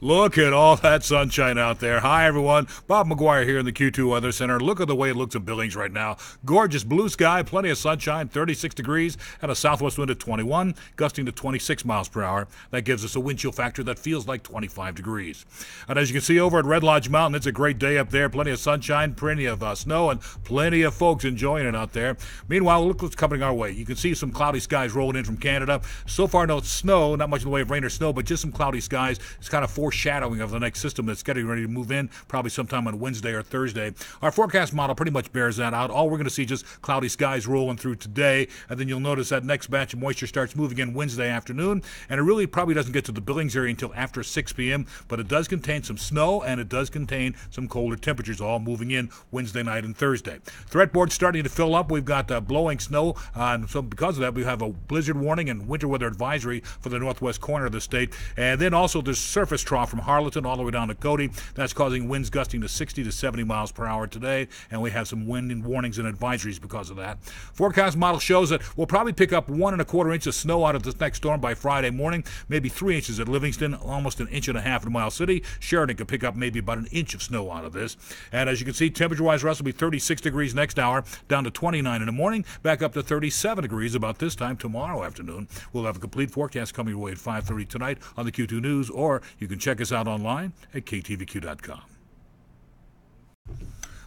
Look at all that sunshine out there. Hi, everyone. Bob McGuire here in the Q2 Weather Center. Look at the way it looks in Billings right now. Gorgeous blue sky, plenty of sunshine, 36 degrees, and a southwest wind at 21, gusting to 26 miles per hour. That gives us a wind chill factor that feels like 25 degrees. And as you can see over at Red Lodge Mountain, it's a great day up there. Plenty of sunshine, plenty of uh, snow, and plenty of folks enjoying it out there. Meanwhile, look what's coming our way. You can see some cloudy skies rolling in from Canada. So far, no snow, not much in the way of rain or snow, but just some cloudy skies. It's kind of foreshadowing of the next system that's getting ready to move in, probably sometime on Wednesday or Thursday. Our forecast model pretty much bears that out. All we're going to see just cloudy skies rolling through today, and then you'll notice that next batch of moisture starts moving in Wednesday afternoon, and it really probably doesn't get to the Billings area until after 6 p.m., but it does contain some snow and it does contain some colder temperatures all moving in Wednesday night and Thursday. Threat board starting to fill up. We've got uh, blowing snow, uh, and so because of that, we have a blizzard warning and winter weather advisory for the northwest corner of the state, and then also there's surface from Harlowton all the way down to Cody. That's causing winds gusting to 60 to 70 miles per hour today, and we have some wind warnings and advisories because of that. Forecast model shows that we'll probably pick up one and a quarter inch of snow out of this next storm by Friday morning, maybe three inches at Livingston, almost an inch and a half in Miles City. Sheridan could pick up maybe about an inch of snow out of this. And as you can see, temperature wise, Russ will be 36 degrees next hour, down to 29 in the morning, back up to 37 degrees about this time tomorrow afternoon. We'll have a complete forecast coming your way at 5:30 tonight on the Q2 News, or you can check us out online at ktvq.com.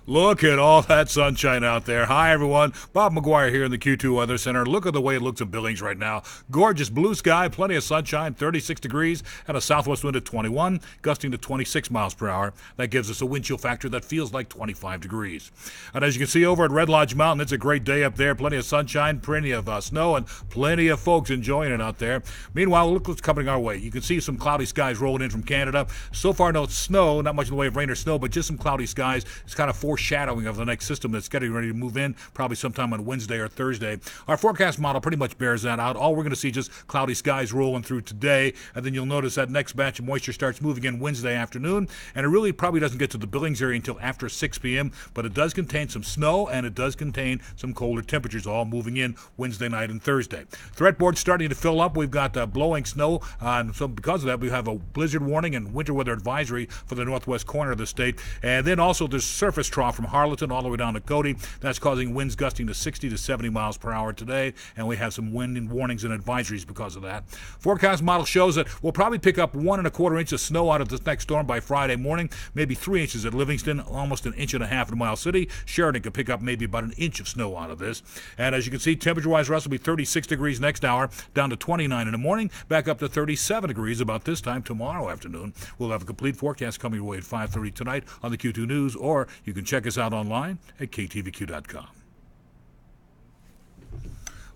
Look at all that sunshine out there. Hi, everyone. Bob McGuire here in the Q2 Weather Center. Look at the way it looks in Billings right now. Gorgeous blue sky, plenty of sunshine, 36 degrees, and a southwest wind at 21, gusting to 26 miles per hour. That gives us a wind chill factor that feels like 25 degrees. And as you can see over at Red Lodge Mountain, it's a great day up there. Plenty of sunshine, plenty of uh, snow, and plenty of folks enjoying it out there. Meanwhile, look what's coming our way. You can see some cloudy skies rolling in from Canada. So far, no snow, not much in the way of rain or snow, but just some cloudy skies. It's kind of foreshadowing of the next system that's getting ready to move in, probably sometime on Wednesday or Thursday. Our forecast model pretty much bears that out. All we're going to see just cloudy skies rolling through today, and then you'll notice that next batch of moisture starts moving in Wednesday afternoon, and it really probably doesn't get to the Billings area until after 6 p.m., but it does contain some snow and it does contain some colder temperatures all moving in Wednesday night and Thursday. Threat board starting to fill up. We've got uh, blowing snow, uh, and so because of that, we have a blizzard warning and winter weather advisory for the northwest corner of the state, and then also there's surface trough from Harlowton all the way down to Cody. That's causing winds gusting to 60 to 70 miles per hour today, and we have some wind warnings and advisories because of that. Forecast model shows that we'll probably pick up one and a quarter inch of snow out of this next storm by Friday morning, maybe three inches at Livingston, almost an inch and a half in Miles City. Sheridan could pick up maybe about an inch of snow out of this. And as you can see, temperature wise, Russ will be 36 degrees next hour, down to 29 in the morning, back up to 37 degrees about this time tomorrow afternoon. We'll have a complete forecast coming your way at 5:30 tonight on the Q2 News, or you can check us out online at ktvq.com.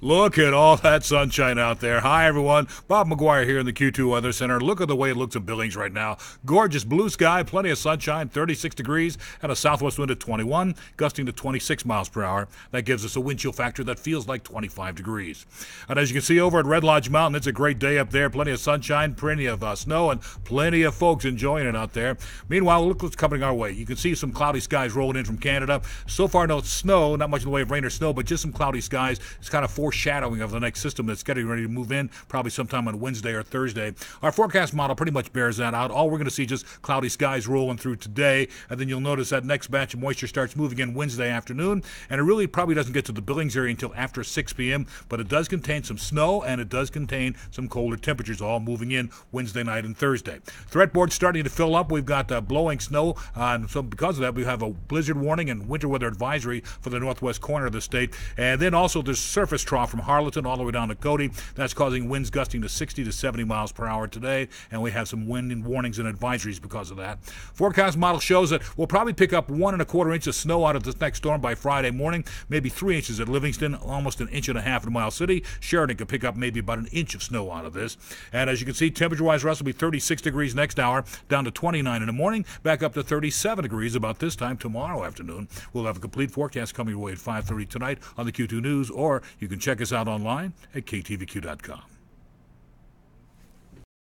Look at all that sunshine out there. Hi, everyone. Bob McGuire here in the Q2 Weather Center. Look at the way it looks in Billings right now. Gorgeous blue sky, plenty of sunshine, 36 degrees, and a southwest wind at 21, gusting to 26 miles per hour. That gives us a wind chill factor that feels like 25 degrees. And as you can see over at Red Lodge Mountain, it's a great day up there. Plenty of sunshine, plenty of uh, snow, and plenty of folks enjoying it out there. Meanwhile, look what's coming our way. You can see some cloudy skies rolling in from Canada. So far, no snow, not much in the way of rain or snow, but just some cloudy skies. It's kind of foreshadowing of the next system that's getting ready to move in, probably sometime on Wednesday or Thursday. Our forecast model pretty much bears that out. All we're going to see just cloudy skies rolling through today, and then you'll notice that next batch of moisture starts moving in Wednesday afternoon, and it really probably doesn't get to the Billings area until after 6 p.m., but it does contain some snow and it does contain some colder temperatures all moving in Wednesday night and Thursday. Threat board starting to fill up. We've got uh, blowing snow, uh, and so because of that, we have a blizzard warning and winter weather advisory for the northwest corner of the state, and then also there's surface trough from Harlowton all the way down to Cody. That's causing winds gusting to 60 to 70 miles per hour today, and we have some wind warnings and advisories because of that. Forecast model shows that we'll probably pick up one and a quarter inch of snow out of this next storm by Friday morning, maybe three inches at Livingston, almost an inch and a half in Miles City. Sheridan could pick up maybe about an inch of snow out of this. And as you can see, temperature wise, Russ will be 36 degrees next hour, down to 29 in the morning, back up to 37 degrees about this time tomorrow afternoon. We'll have a complete forecast coming your way at 5:30 tonight on the Q2 News, or you can check us out online at ktvq.com.